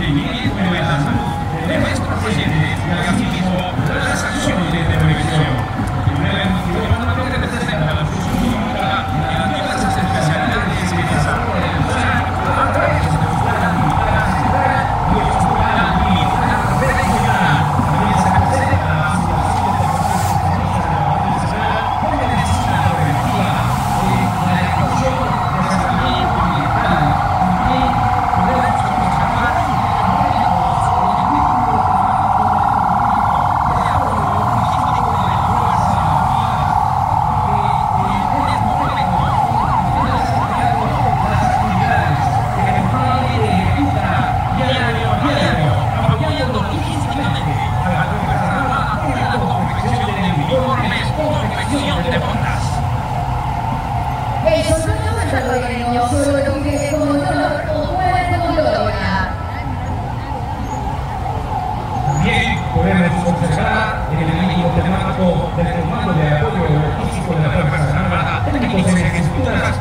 seguimiento de la salud de nuestros pacientes y asimismo las acciones de prevención. Normalmente representa la función pública y las diversas especialidades que desarrolla el SAR a través de su escuela militar nacional y escuela militar regional. También se presenta la situación de personas con medicina preventiva, la ejecución de tratamiento militar y podemos observar apoyando logísticamente a la Fuerza Armada en la confección de uniformes o confección de botas. El soldado salvadoreño solo vive con honor o muere con gloria. También podemos observar en el elemento temático del comando de apoyo logístico de la Fuerza Armada, técnicos en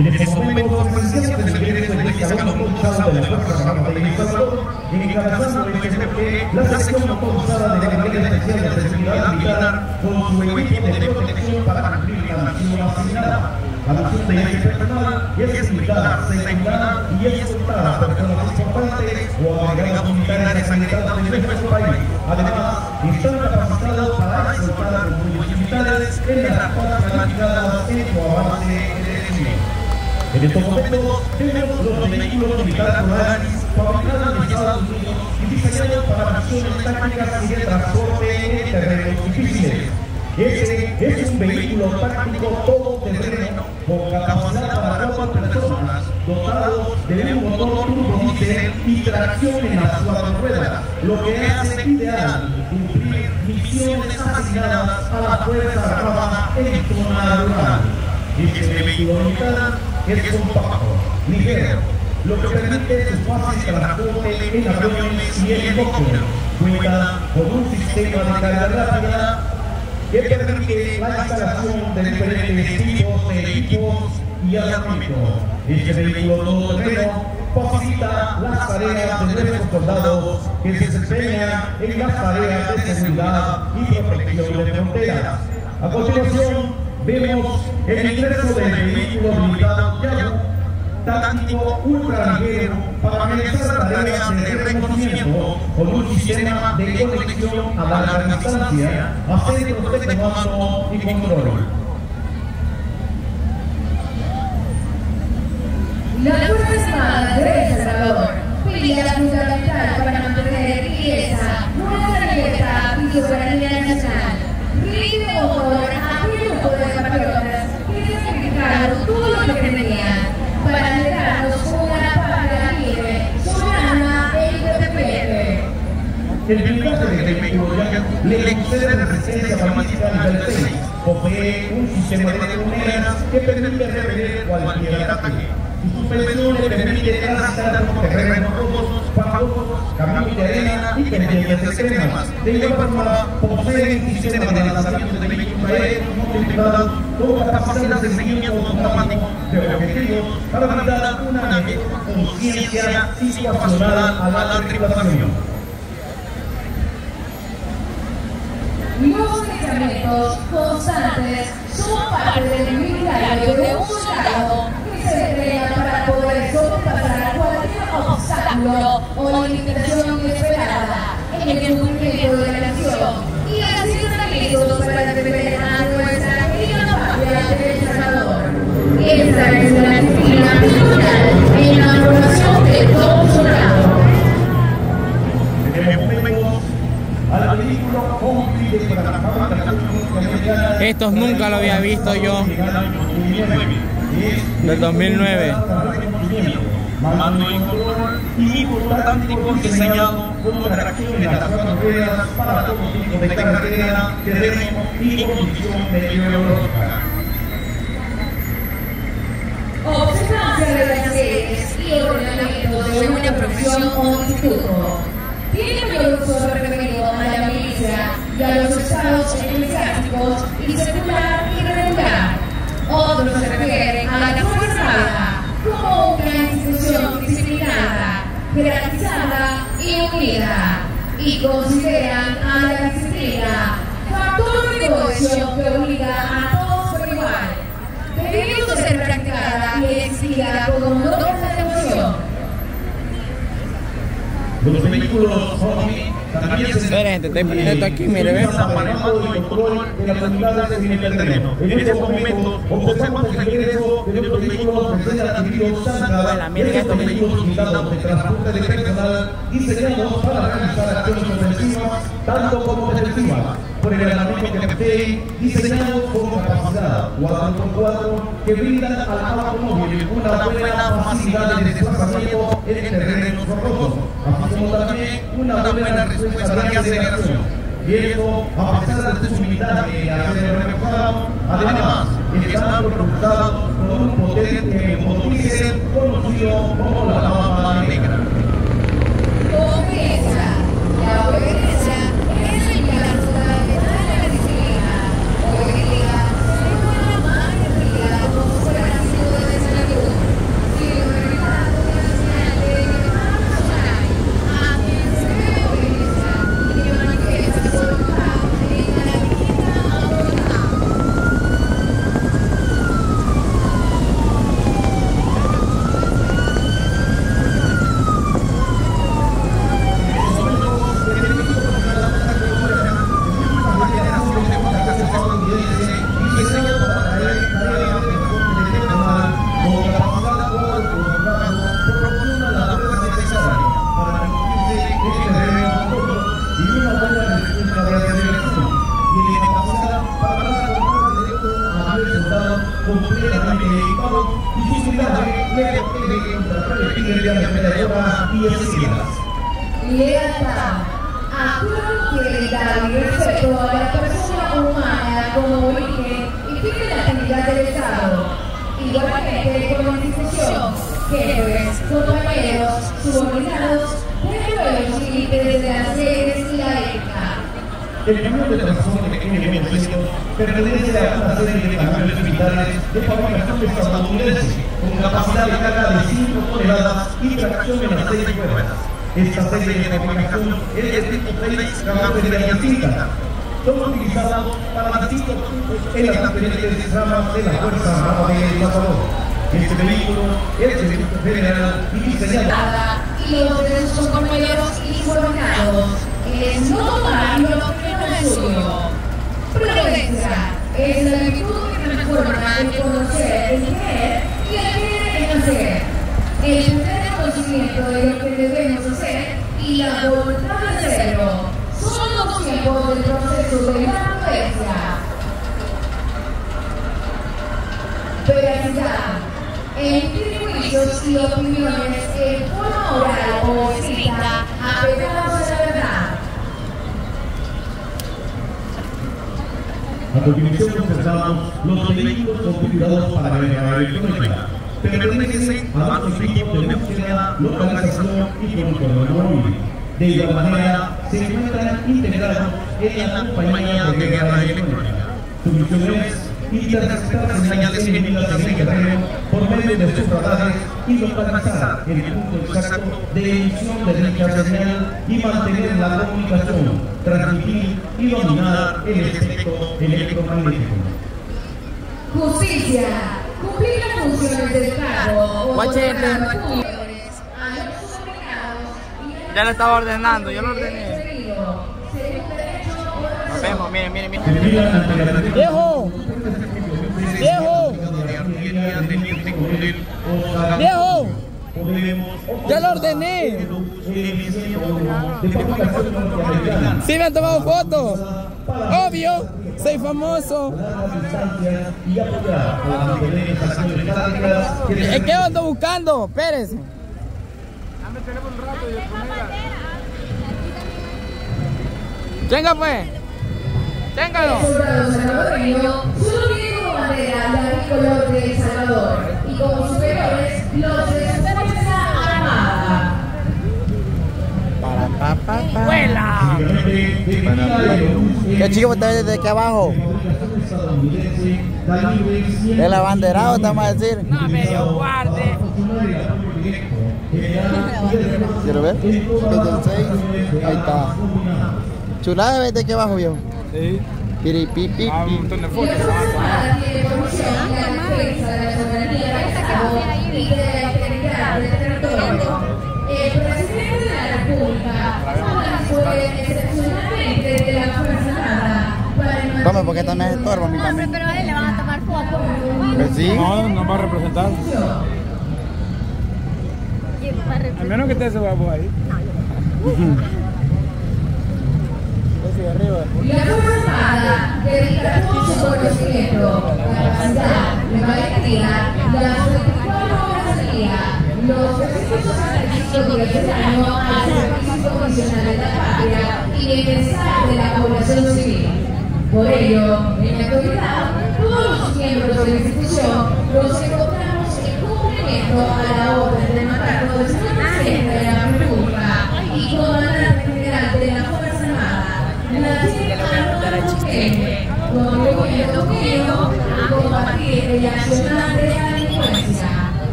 En los presidentes del de la Fuerza Armada de El encabezando el SNP, la sección motorizada de la Brigada Especial de Seguridad Militar, con su equipo de protección para cumplir la misión asignada. La misión de este personal es seguridad y escoltar a personas importantes o agregados militares sanitarios de nuestro país. Además, En estos momentos tenemos los vehículos militares Polaris fabricados en Estados Unidos y diseñados para misiones tácticas y de transporte en terrenos difíciles. Este es un vehículo táctico todoterreno con capacidad para cuatro personas, dotado de un motor turbodiesel y tracción en las cuatro ruedas, lo que hace ideal cumplir misiones asignadas a la Fuerza Armada en zona rural. Este vehículo militar es compacto, ligero, lo que permite su fácil transporte en aviones y helicópteros. Cuenta con un sistema de carga rápida que permite la instalación de diferentes tipos de equipos y armamento. Este vehículo todoterreno facilita las tareas de nuestros soldados que se desempeñan en las tareas de seguridad y protección de fronteras. A continuación, vemos el ingreso del vehículo blindado Yago táctico para realizar tareas de reconocimiento con un sistema de conexión a larga distancia a centros de comando y control. La Fuerza Armada de El Salvador, pilar fundamental para mantener riqueza, nuestra libertad y soberanía nacional. Rinde honor le concede resistencia automática nivel 6, posee un sistema de neumoneras que permite repeler cualquier ataque. Su suspensión le permite transitar por terrenos rocosos, fangosos, caminos de arena y pendientes extremas. De igual forma, posee un sistema de lanzamiento de vehículos aéreos tripulados con capacidad de seguimiento automático de objetivos para brindar una mejor conciencia situacional a la tripulación. Los constantes son parte del inventario de un soldado que se entrena para poder sobrepasar cualquier obstáculo o limitación inesperada en el cumplimiento de la y así están listos para defender a nuestra querida patria de El Salvador. Esta es la disciplina nacional en la formación de todo soldado. Estos nunca lo había visto yo. Del 2009. mando en control y portático diseñado con tracción en las cuatro ruedas para todo tipo de carretera, terreno y condición meteorológica. Observancia de las leyes y ordenamientos de una profesión o instituto. Los estados eclesiásticos y secular y regular. Otros se refieren a la Fuerza como una institución disciplinada, jerarquizada y unida, y consideran a la disciplina factor de cohesión que obliga a todos por igual, debiendo ser practicada y exigida como norma de emoción. Los vehículos Miren, gente, estoy poniendo aquí, mire, ve. de en momentos observamos el ingreso de los vehículos Sandra, estos vehículos de transporte de personal diseñados para realizar acciones ofensivas tanto como defensivas por el que poseen diseñados con capacidad 4x4 que brindan al automóvil una buena facilidad de desplazamiento en terrenos rocosos, como también una buena respuesta de aceleración. Y esto, a pesar de su blindaje y acero reforzado, además están propulsados por un potente motorizer conocido como la Mamba Negra. La es el pilar fundamental de la disciplina. Hoy día se encuentra más entendida como operativo de salud, siendo realizado una señal de llamada personal a quien se debe obediencia y que manifiesta su voluntad en la distinta autoridad. completamente equipado y su blindaje le protege contra proyectiles, ametralladoras y esquinas. Lealtad. Actúa y respeto a la persona humana como origen y de la actividad del Estado. Igualmente con la institución, jefes, compañeros, subordinados, dentro de los límites de las leyes y la ética. El camión de transporte que viene ofreciendo pertenece a una serie de camiones militares de fabricación estadounidense con capacidad de carga de 5 toneladas y tracción en las 6 ruedas. Esta serie de fabricación es de tipo 6 carrocería distinta. Son utilizados para distintos en las diferentes ramas de la Fuerza Armada de El Salvador. Este vehículo es de tipo general y diseñado Nada, y los de sus compañeros y subordinados es no tomar lo que no es suyo. Prudencia es la virtud que transforma el conocer, el creer y el en hacer. El tener conocimiento de lo que debemos hacer y la voluntad de hacerlo son los tiempos del proceso de la prudencia. Veracidad. Emitir juicios y opiniones en forma oral o escrita apegados a la verdad. A continuación observamos los vehículos configurados para la guerra electrónica. Pertenecen a los equipos de búsqueda, localización y control móvil. De igual manera, se encuentran integrados en la compañía de guerra electrónica. Su misión es interceptar señales enemigas en el terreno por medio de sus radares y localizar el punto exacto de emisión de dicha señal y mantener la comunicación, transmitir y dominar el espectro electromagnético. Justicia. Cumplir las funciones del cargo y Ya lo estaba ordenando, yo lo ordené. Nos vemos, miren, miren, miren. ¡Viejo! ¡Viejo! ¡Ya lo ordené! ¡Sí me han tomado fotos! ¡Obvio! ¡Soy famoso! ¿Es que ando buscando? Espérese. Chenga pues. Chéngalo. Salvador y como superiores los de su Fuerza Armada. Para, pa, pa, pa. ¡Vuela! ¿Qué chico ves desde aquí abajo? El abanderado, te vamos a decir. No me dio guarde. ¿Quiero ver? Desde el 6. Ahí está. Chulada desde aquí abajo, viejo. Sí. Piripipi. Ah, un montón de Y fotos. por Tome, porque esta me estorba No, pero a él le van a tomar fotos. Pues sí. No, no va a representar. A menos que esté ese guapo ahí. Y la Fuerza Armada dedica todo su conocimiento, capacidad, valentía, las 24 horas al día, los 365 días del año al servicio condicional de la patria y bienestar de la población civil. Por ello, en la actualidad, todos los miembros de la institución nos encontramos en cumplimiento a la orden del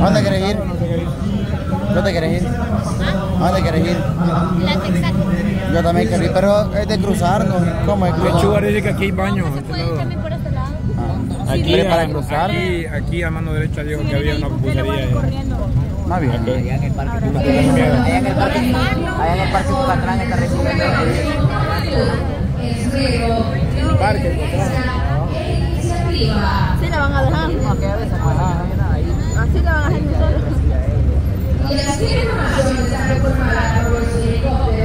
¿A dónde querés ir? ¿Dónde querés ir? ¿A dónde querés ir? Yo también quería ir, pero es de cruzarnos. ¿Cómo es? Lechuga dice que aquí hay baño. Aquí, para cruzar. Aquí, aquí a mano derecha dijo que había una pulsería. Ah, bien. Allá en el parque Cucatlán. Allá en el parque, allá en el parque está recibiendo. El parque Sí, la van a dejar. Así la van a dejar. Y.